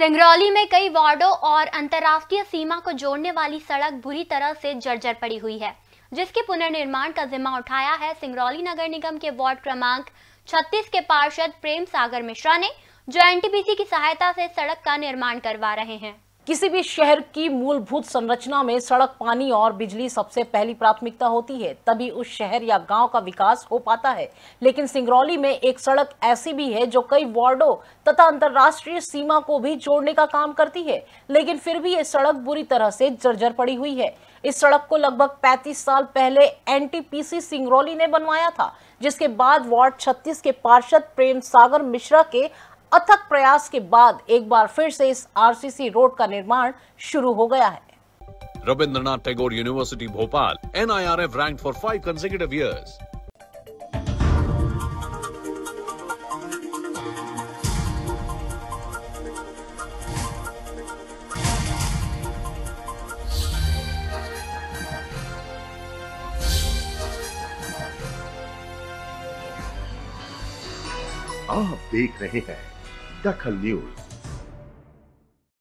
सिंगरौली में कई वार्डो और अंतर्राष्ट्रीय सीमा को जोड़ने वाली सड़क बुरी तरह से जर्जर पड़ी हुई है, जिसके पुनर्निर्माण का जिम्मा उठाया है सिंगरौली नगर निगम के वार्ड क्रमांक 36 के पार्षद प्रेम सागर मिश्रा ने, जो एनटीपीसी की सहायता से सड़क का निर्माण करवा रहे हैं। किसी भी शहर की मूलभूत संरचना में सड़क, पानी और बिजली सबसे पहली प्राथमिकता होती है, तभी उस शहर या गाँव का विकास हो पाता है। लेकिन सिंगरौली में एक सड़क ऐसी भी है जो कई वार्डों तथा अंतर्राष्ट्रीय सीमा को भी जोड़ने का काम करती है। लेकिन फिर भी ये सड़क बुरी तरह से जर्जर पड़ी हुई है। इस सड़क को लगभग 35 साल पहले एनटीपीसी सिंगरौली ने बनवाया था, जिसके बाद वार्ड 36 के पार्षद प्रेम सागर मिश्रा के अथक प्रयास के बाद एक बार फिर से इस आरसीसी रोड का निर्माण शुरू हो गया है। Rabindranath Tagore university Bhopal NIRF rank for five consecutive years आप देख रहे हैं दखल न्यूज़